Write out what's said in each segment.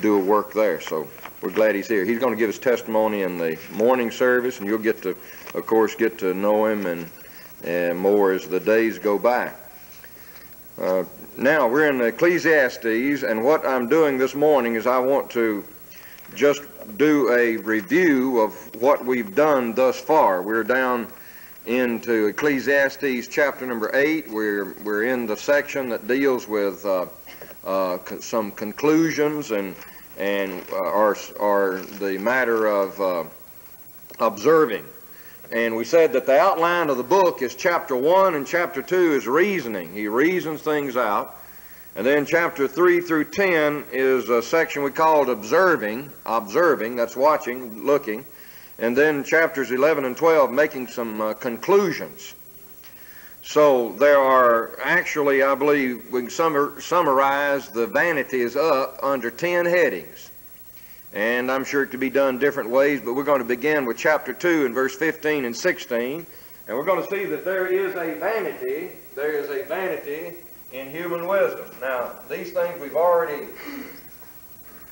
do a work there. So we're glad he's here. He's going to give his testimony in the morning service, and you'll get to, of course, get to know him and, and more as the days go by. Uh, now, we're in Ecclesiastes, and what I'm doing this morning is I want to just do a review of what we've done thus far. We're down into Ecclesiastes chapter number 8. We're, we're in the section that deals with uh, uh, some conclusions and, and uh, are, are the matter of uh, observing. And we said that the outline of the book is chapter 1 and chapter 2 is reasoning. He reasons things out. And then chapter 3 through 10 is a section we called observing, observing, that's watching, looking. And then chapters 11 and 12 making some uh, conclusions. So there are actually, I believe, we can summar, summarize the vanities up under 10 headings. And I'm sure it could be done different ways, but we're going to begin with chapter 2 and verse 15 and 16. And we're going to see that there is a vanity, there is a vanity in human wisdom. Now, these things we've already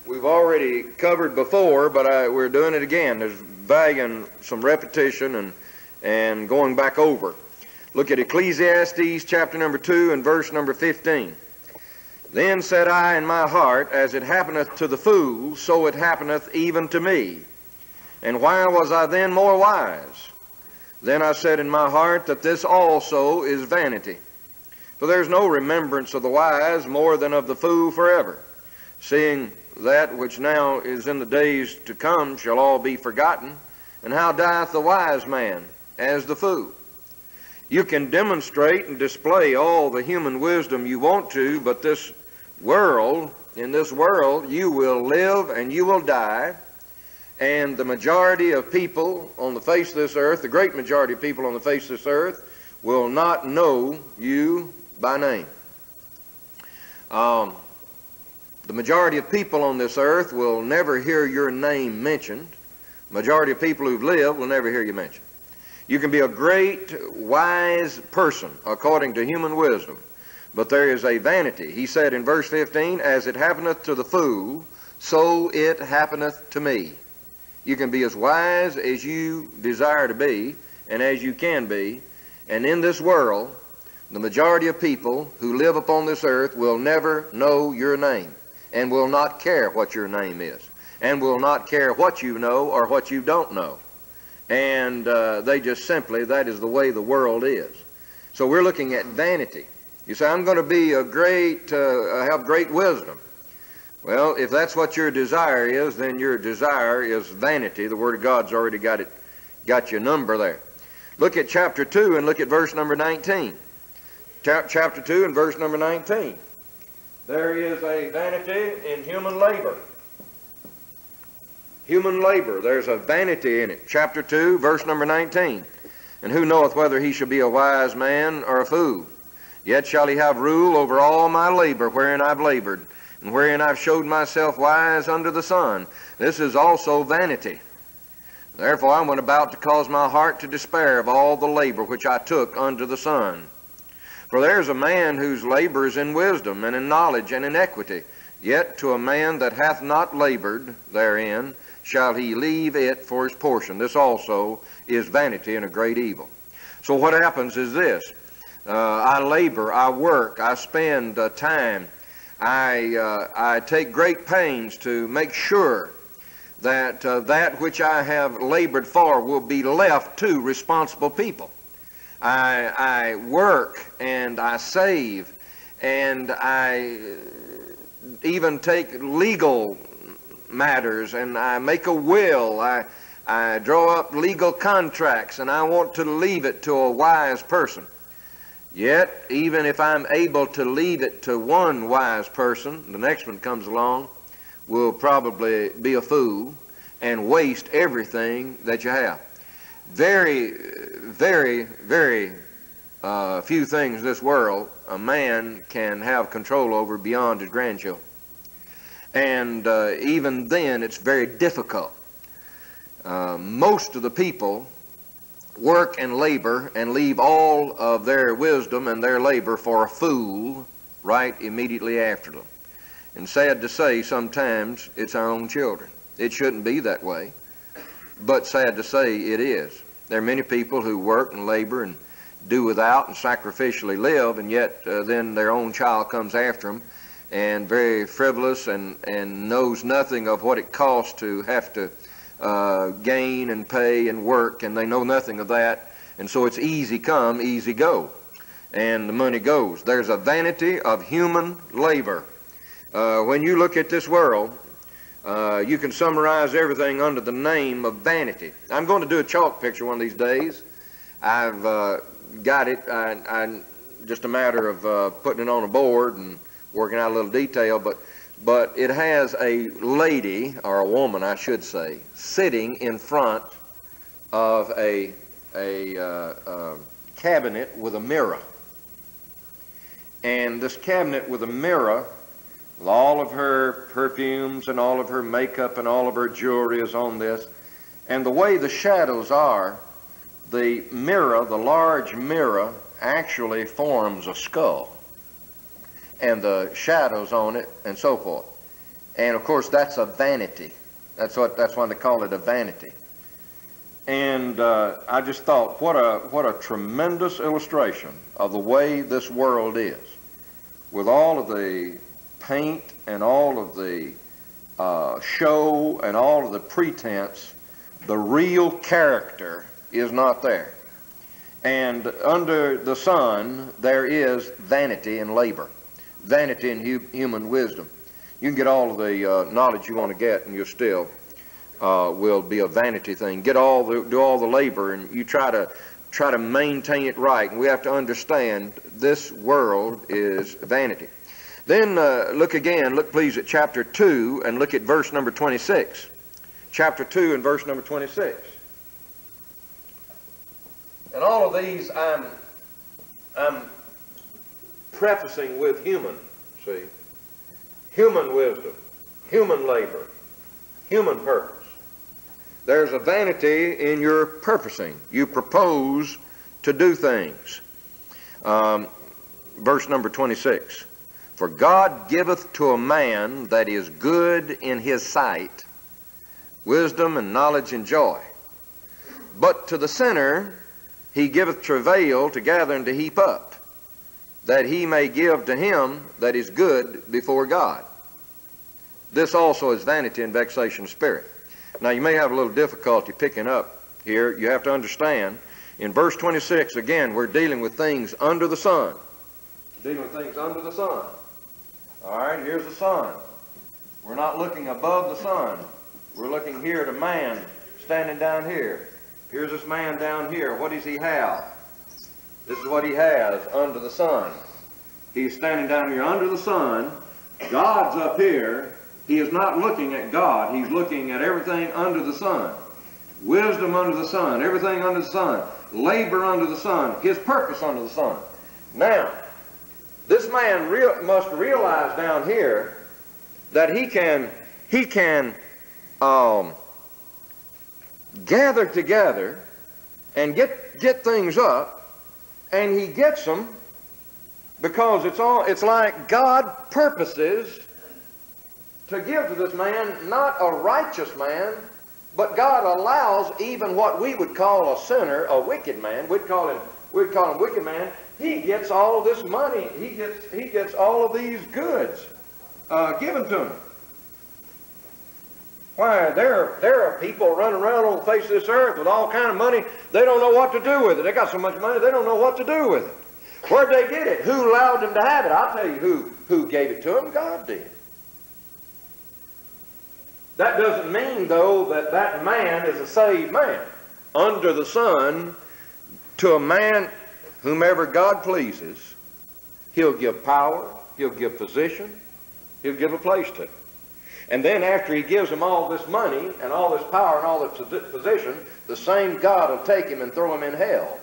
we've already covered before, but I, we're doing it again. There's value in some repetition and and going back over. Look at Ecclesiastes chapter number 2 and verse number 15. Then said I in my heart, As it happeneth to the fool, so it happeneth even to me. And why was I then more wise? Then I said in my heart that this also is vanity. For there is no remembrance of the wise more than of the fool forever, seeing that which now is in the days to come shall all be forgotten. And how dieth the wise man as the fool? You can demonstrate and display all the human wisdom you want to, but this world, in this world, you will live and you will die. And the majority of people on the face of this earth, the great majority of people on the face of this earth, will not know you by name. Um, the majority of people on this earth will never hear your name mentioned. Majority of people who've lived will never hear you mentioned. You can be a great, wise person according to human wisdom, but there is a vanity. He said in verse 15, As it happeneth to the fool, so it happeneth to me. You can be as wise as you desire to be, and as you can be, and in this world, the majority of people who live upon this earth will never know your name, and will not care what your name is, and will not care what you know or what you don't know. And uh, they just simply, that is the way the world is. So we're looking at vanity. You say, I'm going to be a great, uh, have great wisdom. Well, if that's what your desire is, then your desire is vanity. The Word of God's already got it, got your number there. Look at chapter 2 and look at verse number 19. chapter 2 and verse number 19. There is a vanity in human labor. Human labor, there's a vanity in it. Chapter 2, verse number 19. And who knoweth whether he shall be a wise man or a fool? Yet shall he have rule over all my labor wherein I've labored, and wherein I've showed myself wise under the sun. This is also vanity. Therefore I went about to cause my heart to despair of all the labor which I took under the sun. For there is a man whose labor is in wisdom, and in knowledge, and in equity. Yet to a man that hath not labored therein shall he leave it for his portion. This also is vanity and a great evil. So what happens is this. Uh, I labor, I work, I spend uh, time, I, uh, I take great pains to make sure that uh, that which I have labored for will be left to responsible people. I, I work and I save and I even take legal matters and I make a will. I, I draw up legal contracts and I want to leave it to a wise person. Yet, even if I'm able to leave it to one wise person, the next one comes along, will probably be a fool and waste everything that you have. Very, very, very uh, few things in this world a man can have control over beyond his grandchildren. And uh, even then, it's very difficult. Uh, most of the people work and labor and leave all of their wisdom and their labor for a fool right immediately after them. And sad to say, sometimes it's our own children. It shouldn't be that way, but sad to say, it is. There are many people who work and labor and do without and sacrificially live, and yet uh, then their own child comes after them and very frivolous and, and knows nothing of what it costs to have to uh, gain and pay and work, and they know nothing of that. And so it's easy come, easy go. And the money goes. There's a vanity of human labor. Uh, when you look at this world, uh, you can summarize everything under the name of vanity. I'm going to do a chalk picture one of these days. I've uh, got it. I, I, just a matter of uh, putting it on a board and working out a little detail, but but it has a lady or a woman, I should say, sitting in front of a a uh, uh, cabinet with a mirror. And this cabinet with a mirror, with all of her perfumes and all of her makeup and all of her jewelry is on this. And the way the shadows are, the mirror, the large mirror, actually forms a skull. And the shadows on it and so forth. And of course, that's a vanity. That's what that's why they call it a vanity. And uh, I just thought, what a what a tremendous illustration of the way this world is, with all of the paint and all of the uh, show and all of the pretense. The real character is not there. And under the sun, there is vanity and labor, vanity and hu human wisdom. You can get all of the uh, knowledge you want to get, and you're still uh, will be a vanity thing. Get all the do all the labor, and you try to try to maintain it right. And we have to understand this world is vanity. Then uh, look again. Look please at chapter two and look at verse number 26. Chapter two and verse number 26. And all of these I'm I'm prefacing with human. See, human wisdom, human labor, human purpose. There's a vanity in your purposing. You propose to do things. Um, verse number 26. For God giveth to a man that is good in his sight wisdom and knowledge and joy. But to the sinner he giveth travail to gather and to heap up, that he may give to him that is good before God. This also is vanity and vexation of spirit. Now, you may have a little difficulty picking up here. You have to understand, in verse 26, again, we're dealing with things under the sun. Dealing with things under the sun. All right, here's the sun. We're not looking above the sun. We're looking here at a man standing down here. Here's this man down here. What does he have? This is what he has under the sun. He's standing down here under the sun. God's up here. He is not looking at God. He's looking at everything under the sun. Wisdom under the sun, everything under the sun, labor under the sun, his purpose under the sun. Now, this man real, must realize down here that he can he can um, gather together and get get things up, and he gets them because it's all it's like God purposes to give to this man not a righteous man, but God allows even what we would call a sinner, a wicked man, we'd call him, we'd call him wicked man, he gets all of this money, he gets, he gets all of these goods uh, given to him. Why, there, there are people running around on the face of this earth with all kind of money. They don't know what to do with it. They got so much money, they don't know what to do with it. Where'd they get it? Who allowed them to have it? I'll tell you who, who gave it to them. God did. That doesn't mean, though, that that man is a saved man. Under the sun, to a man whomever God pleases, he'll give power, he'll give position, he'll give a place to. And then after he gives him all this money and all this power and all this position, the same God will take him and throw him in hell.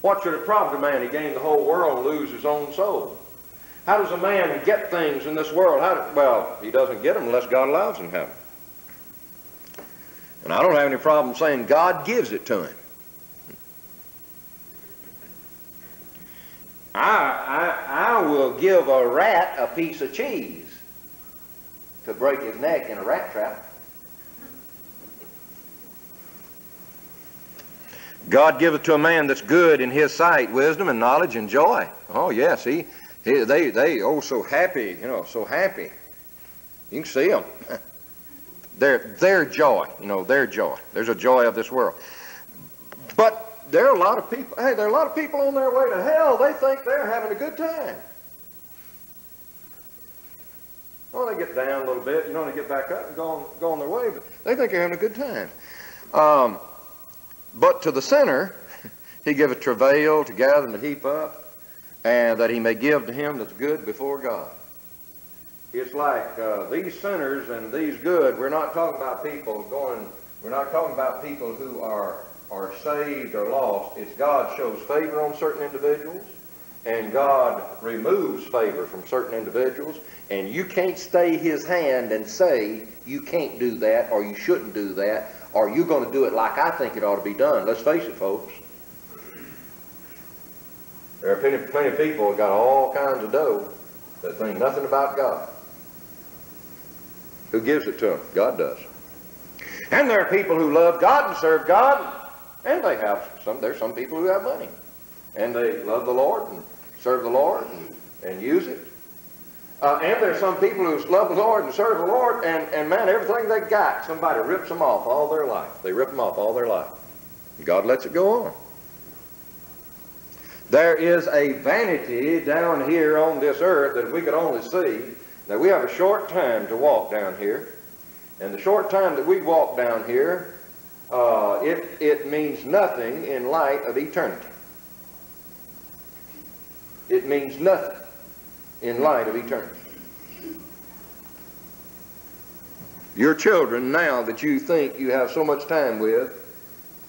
What should it profit a man to gain the whole world and lose his own soul? How does a man get things in this world? Do, well, he doesn't get them unless God allows him to have them. And I don't have any problem saying God gives it to him. I, I, I will give a rat a piece of cheese to break his neck in a rat trap. God giveth to a man that's good in his sight wisdom and knowledge and joy. Oh yes, he, he they they oh so happy, you know, so happy. You can see them. their their joy, you know, their joy. There's a joy of this world. But there are a lot of people. Hey, there are a lot of people on their way to hell. They think they're having a good time. Well, they get down a little bit, you know, they get back up and go on, go on their way, but they think they're having a good time. Um, but to the sinner, he giveth travail to gather and to heap up, and that he may give to him that's good before God. It's like uh, these sinners and these good, we're not talking about people going, we're not talking about people who are, are saved or lost. It's God shows favor on certain individuals, and God removes favor from certain individuals, and you can't stay his hand and say you can't do that or you shouldn't do that or you're going to do it like I think it ought to be done. Let's face it, folks. There are plenty, plenty of people that got all kinds of dough that think nothing about God. Who gives it to them? God does. And there are people who love God and serve God, and they have some. There's some people who have money, and they love the Lord and serve the Lord and, use it. Uh, and there's some people who love the Lord and serve the Lord, and, and man, everything they got, somebody rips them off all their life. They rip them off all their life. God lets it go on. There is a vanity down here on this earth that we could only see. Now, we have a short time to walk down here. And the short time that we walk down here, uh, it, it means nothing in light of eternity. It means nothing in light of eternity. Your children now that you think you have so much time with,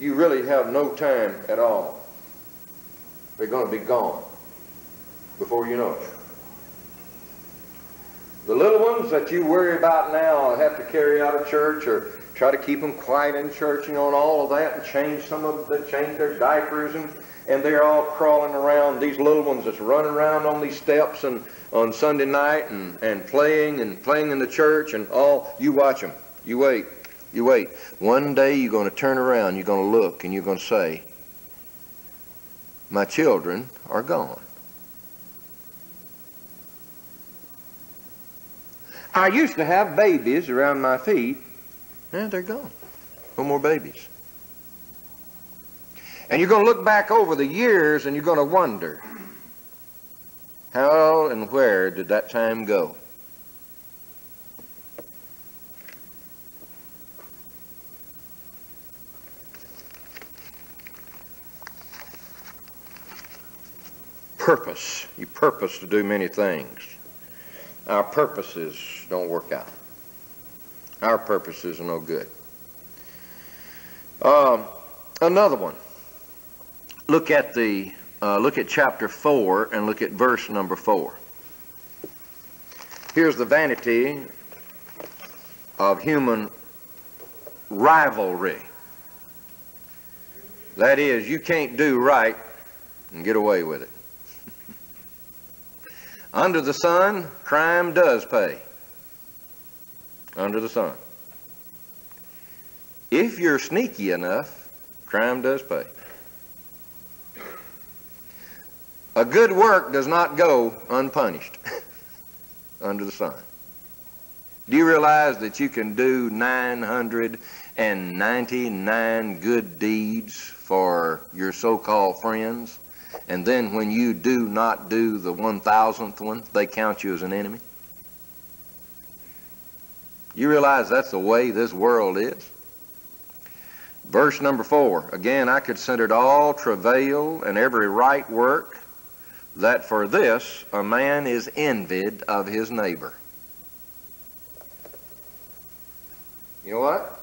you really have no time at all. They're going to be gone before you know it. The little ones that you worry about now have to carry out of church or try to keep them quiet in church, you know, and all of that, and change some of them, change their diapers, and, and they're all crawling around. These little ones that's running around on these steps and on Sunday night and, and playing and playing in the church and all. You watch them. You wait. You wait. One day you're going to turn around, you're going to look, and you're going to say, My children are gone. I used to have babies around my feet, and they're gone. No more babies. And you're going to look back over the years and you're going to wonder, how and where did that time go? Purpose. You purpose to do many things. Our purposes don't work out. Our purposes are no good. Um, another one. Look at the uh, look at chapter 4 and look at verse number 4. Here's the vanity of human rivalry. That is, you can't do right and get away with it. Under the sun, crime does pay. Under the sun. If you're sneaky enough, crime does pay. A good work does not go unpunished under the sun. Do you realize that you can do 999 good deeds for your so-called friends, and then when you do not do the 1,000th one, they count you as an enemy? You realize that's the way this world is? Verse number four, again, I considered all travail and every right work, that for this a man is envied of his neighbor. You know what?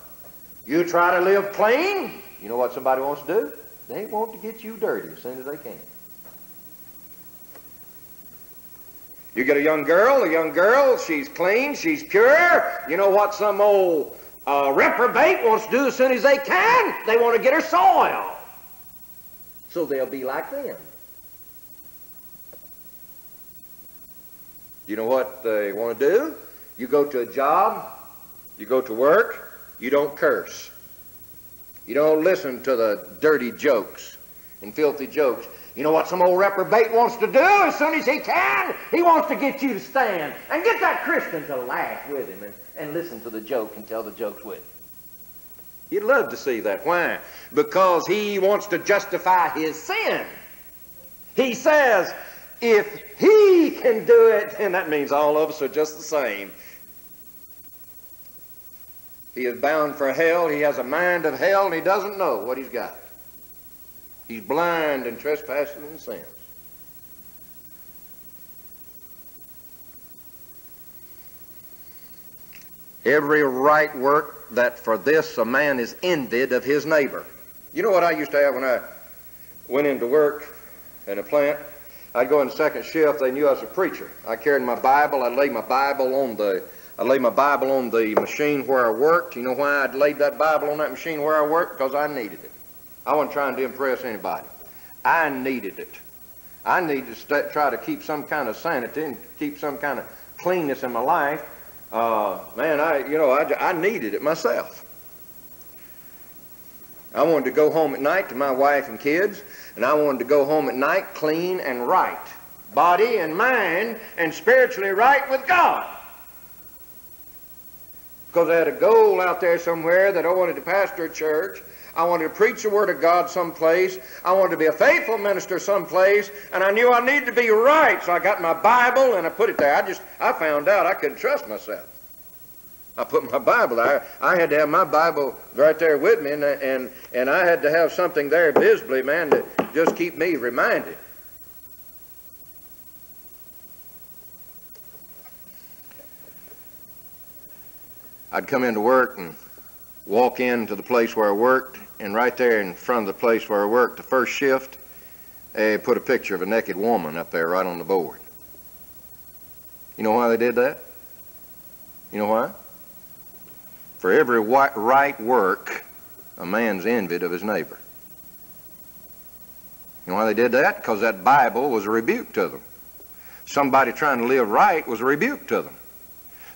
You try to live clean, you know what somebody wants to do? They want to get you dirty as soon as they can. You get a young girl, a young girl, she's clean, she's pure. You know what some old uh, reprobate wants to do as soon as they can? They want to get her soiled. So they'll be like them. You know what they want to do? You go to a job, you go to work, you don't curse. You don't listen to the dirty jokes and filthy jokes. You know what some old reprobate wants to do as soon as he can? He wants to get you to stand and get that Christian to laugh with him and, and listen to the joke and tell the jokes with him. You'd love to see that. Why? Because he wants to justify his sin. He says, if he can do it, and that means all of us are just the same. He is bound for hell. He has a mind of hell, and he doesn't know what he's got. He's blind and trespassing in sins. Every right work that for this a man is envied of his neighbor. You know what I used to have when I went into work in a plant? I'd go in second shift. They knew I was a preacher. I carried my Bible. I'd lay my Bible on the I laid my Bible on the machine where I worked. You know why I'd laid that Bible on that machine where I worked? Because I needed it. I wasn't trying to impress anybody. I needed it. I needed to try to keep some kind of sanity and keep some kind of cleanness in my life. Uh, man, I you know I, I needed it myself. I wanted to go home at night to my wife and kids, and I wanted to go home at night clean and right, body and mind, and spiritually right with God because I had a goal out there somewhere that I wanted to pastor a church. I wanted to preach the Word of God someplace. I wanted to be a faithful minister someplace. And I knew I needed to be right. So I got my Bible and I put it there. I just, I found out I couldn't trust myself. I put my Bible there. I had to have my Bible right there with me. And, and, and I had to have something there visibly, man, to just keep me reminded. I'd come into work and walk into the place where I worked, and right there in front of the place where I worked, the first shift, they put a picture of a naked woman up there right on the board. You know why they did that? You know why? For every right work, a man's envied of his neighbor. You know why they did that? Because that Bible was a rebuke to them. Somebody trying to live right was a rebuke to them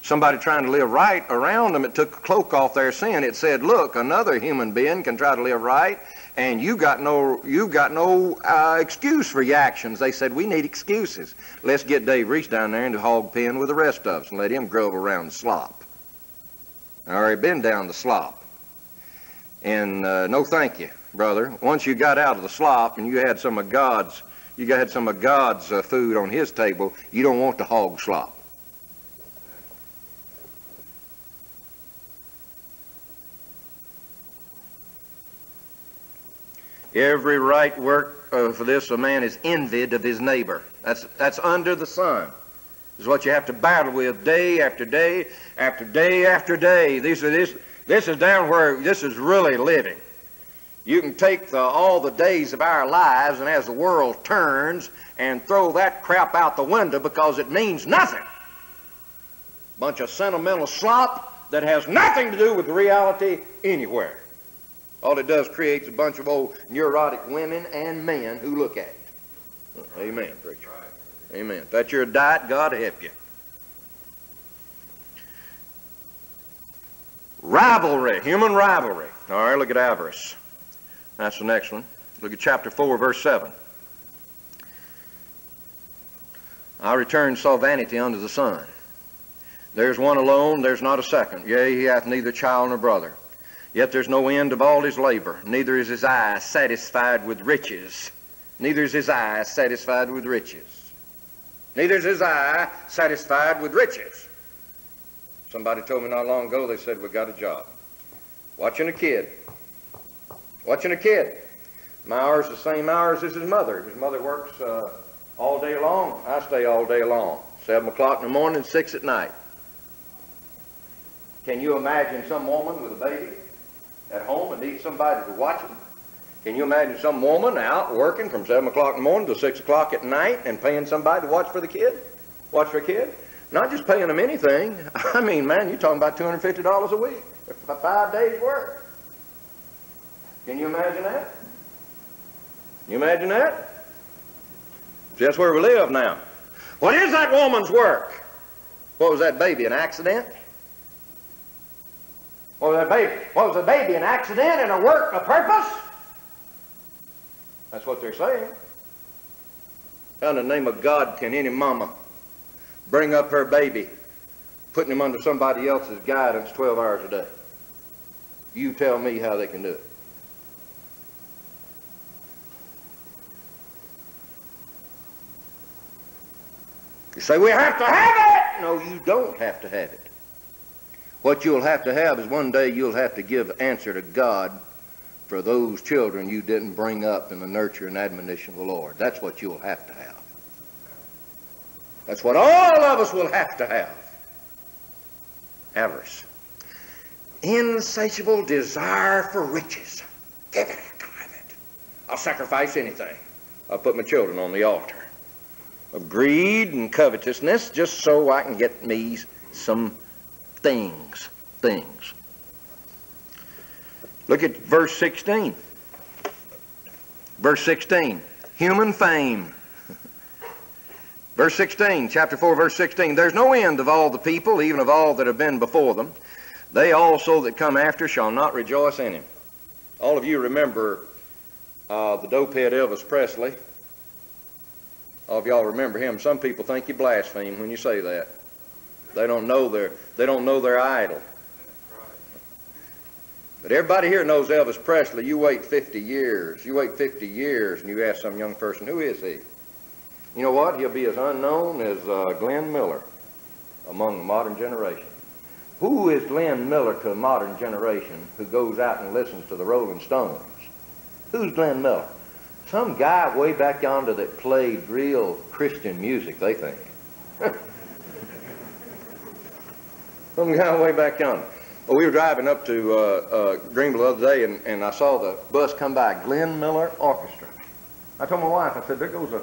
somebody trying to live right around them, it took a cloak off their sin. It said, look, another human being can try to live right, and you got no, you got no uh, excuse for your actions. They said, we need excuses. Let's get Dave Reese down there into the hog pen with the rest of us and let him grove around slop. I already been down the slop. And uh, no thank you, brother. Once you got out of the slop and you had some of God's, you had some of God's uh, food on his table, you don't want the hog slop. Every right work uh, for this a man is envied of his neighbor. That's, that's under the sun. Is what you have to battle with day after day after day after day. These are, this, this is down where this is really living. You can take the, all the days of our lives and as the world turns and throw that crap out the window because it means nothing. Bunch of sentimental slop that has nothing to do with reality anywhere. All it does creates a bunch of old neurotic women and men who look at it. Amen, preacher. Amen. If that's your diet, God help you. Rivalry, human rivalry. All right, look at avarice. That's the next one. Look at chapter 4, verse 7. I returned saw vanity under the sun. There's one alone, there's not a second. Yea, he hath neither child nor brother. Yet there's no end of all his labor, neither is his eye satisfied with riches. Neither is his eye satisfied with riches. Neither is his eye satisfied with riches. Somebody told me not long ago, they said, we got a job. Watching a kid. Watching a kid. My hours the same hours as his mother. His mother works uh, all day long. I stay all day long. 7 o'clock in the morning, 6 at night. Can you imagine some woman with a baby at home and need somebody to watch them. Can you imagine some woman out working from 7 o'clock in the morning to 6 o'clock at night and paying somebody to watch for the kid? Watch for a kid? Not just paying them anything. I mean, man, you're talking about $250 a week five days' work. Can you imagine that? Can you imagine that? See, that's where we live now. What is that woman's work? What was that baby, an accident? What was that baby? What was the baby, an accident and a work, a purpose? That's what they're saying. How in the name of God can any mama bring up her baby, putting him under somebody else's guidance 12 hours a day? You tell me how they can do it. You say, we have to have it. No, you don't have to have it. What you'll have to have is one day you'll have to give answer to God for those children you didn't bring up in the nurture and admonition of the Lord. That's what you'll have to have. That's what all of us will have to have. Avarice. Insatiable desire for riches. Give it, give it. I'll sacrifice anything. I'll put my children on the altar of greed and covetousness just so I can get me some things. Things. Look at verse 16. Verse 16. Human fame. verse 16, chapter 4, verse 16. There's no end of all the people, even of all that have been before them. They also that come after shall not rejoice in him. All of you remember uh, the dopehead Elvis Presley. All of y'all remember him. Some people think you blaspheme when you say that. They don't know their they don't know their idol. But everybody here knows Elvis Presley. You wait 50 years. You wait 50 years and you ask some young person, who is he? You know what? He'll be as unknown as uh, Glenn Miller among the modern generation. Who is Glenn Miller to the modern generation who goes out and listens to the Rolling Stones? Who's Glenn Miller? Some guy way back yonder that played real Christian music, they think. Some guy way back yonder. Well, we were driving up to uh, uh, Greenville the other day, and, and I saw the bus come by, Glenn Miller Orchestra. I told my wife, I said, there goes a,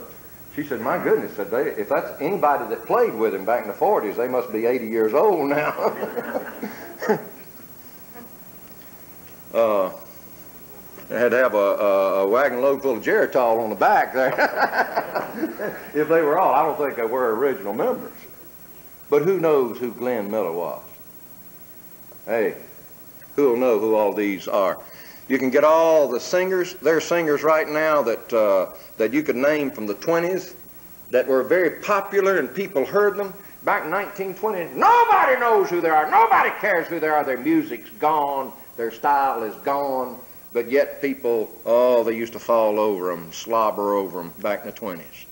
she said, my goodness, said they, if that's anybody that played with him back in the 40s, they must be 80 years old now. uh, they had to have a, a, a, wagon load full of Geritol on the back there. if they were all, I don't think they were original members. But who knows who Glenn Miller was? Hey, who'll know who all these are? You can get all the singers. There are singers right now that uh, that you could name from the 20s that were very popular and people heard them back in 1920. Nobody knows who they are. Nobody cares who they are. Their music's gone. Their style is gone. But yet people, oh, they used to fall over them, slobber over them back in the 20s.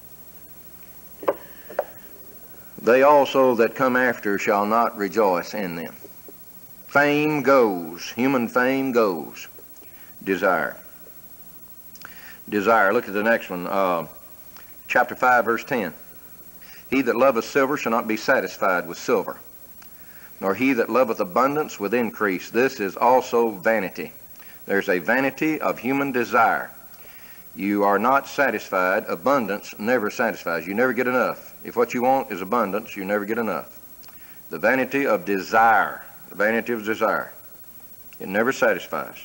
They also that come after shall not rejoice in them. Fame goes, human fame goes. Desire. Desire. Look at the next one. Uh, chapter 5, verse 10. He that loveth silver shall not be satisfied with silver, nor he that loveth abundance with increase. This is also vanity. There's a vanity of human desire. You are not satisfied. Abundance never satisfies. You never get enough. If what you want is abundance, you never get enough. The vanity of desire. The vanity of desire. It never satisfies.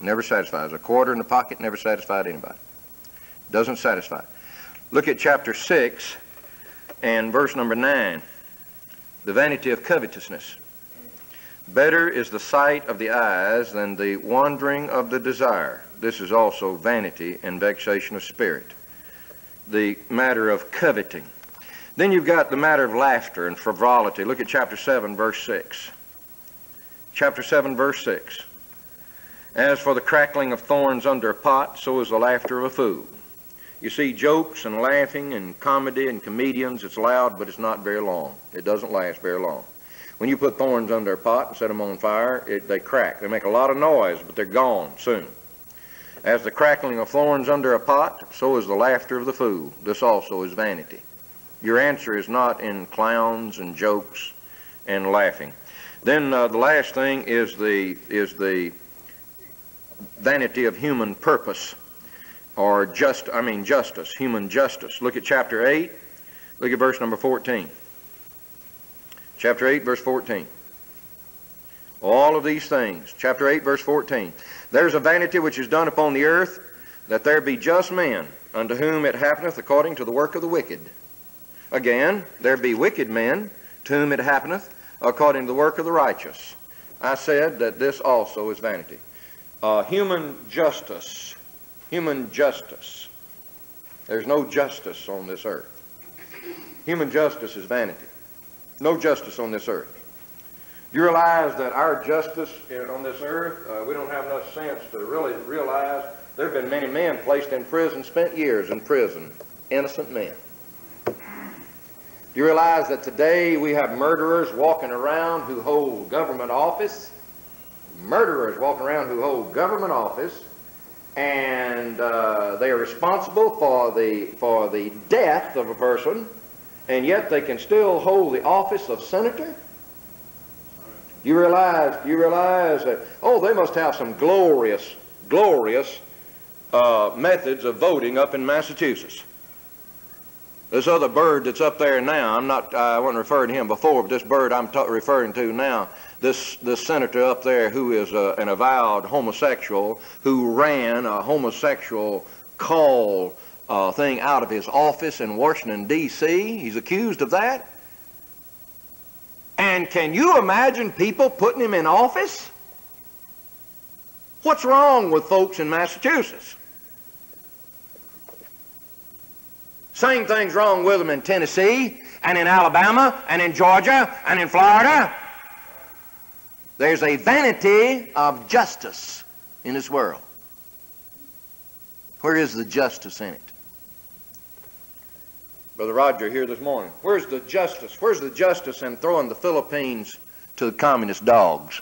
Never satisfies. A quarter in the pocket never satisfied anybody. Doesn't satisfy. Look at chapter 6 and verse number 9. The vanity of covetousness. Better is the sight of the eyes than the wandering of the desire. This is also vanity and vexation of spirit. The matter of coveting. Then you've got the matter of laughter and frivolity. Look at chapter 7, verse 6. Chapter 7, verse 6. As for the crackling of thorns under a pot, so is the laughter of a fool. You see, jokes and laughing and comedy and comedians, it's loud, but it's not very long. It doesn't last very long. When you put thorns under a pot and set them on fire, it, they crack. They make a lot of noise, but they're gone soon. As the crackling of thorns under a pot, so is the laughter of the fool. This also is vanity. Your answer is not in clowns and jokes and laughing. Then uh, the last thing is the is the vanity of human purpose, or just I mean justice, human justice. Look at chapter eight. Look at verse number fourteen. Chapter 8, verse 14. All of these things. Chapter 8, verse 14. There's a vanity which is done upon the earth, that there be just men, unto whom it happeneth according to the work of the wicked. Again, there be wicked men, to whom it happeneth according to the work of the righteous. I said that this also is vanity. Uh, human justice, human justice. There's no justice on this earth. Human justice is vanity. No justice on this earth. You realize that our justice on this earth, uh, we don't have enough sense to really realize there have been many men placed in prison, spent years in prison, innocent men. Do you realize that today we have murderers walking around who hold government office? Murderers walking around who hold government office, and uh, they are responsible for the for the death of a person, and yet they can still hold the office of senator. You realize you realize that oh they must have some glorious glorious uh, methods of voting up in Massachusetts. This other bird that's up there now, I'm not, I wasn't referring to him before, but this bird I'm referring to now, this, this senator up there who is a, an avowed homosexual, who ran a homosexual call uh, thing out of his office in Washington, D.C., he's accused of that. And can you imagine people putting him in office? What's wrong with folks in Massachusetts? Same thing's wrong with them in Tennessee and in Alabama and in Georgia and in Florida. There's a vanity of justice in this world. Where is the justice in it? Brother Roger here this morning. Where's the justice? Where's the justice in throwing the Philippines to the communist dogs?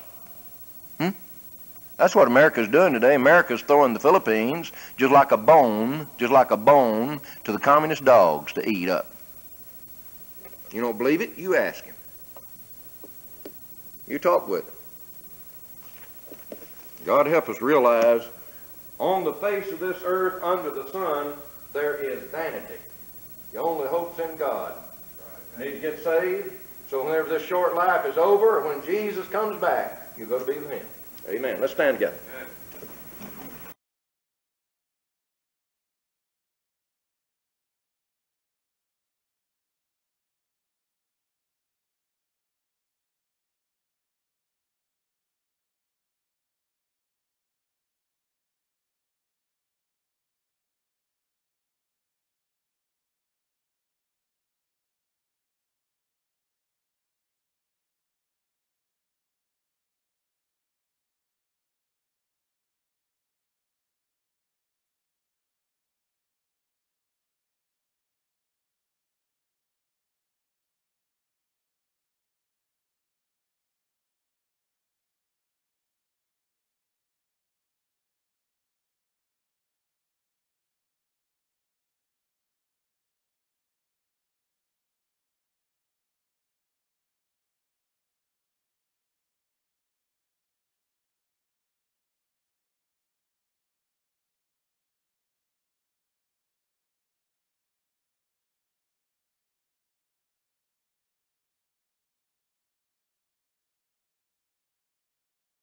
That's what America's doing today. America's throwing the Philippines just like a bone, just like a bone to the communist dogs to eat up. You don't believe it? You ask him. You talk with him. God help us realize on the face of this earth under the sun there is vanity. Your only hope's in God. You need to get saved so whenever this short life is over, when Jesus comes back, you go to be with him. Amen. Let's stand together.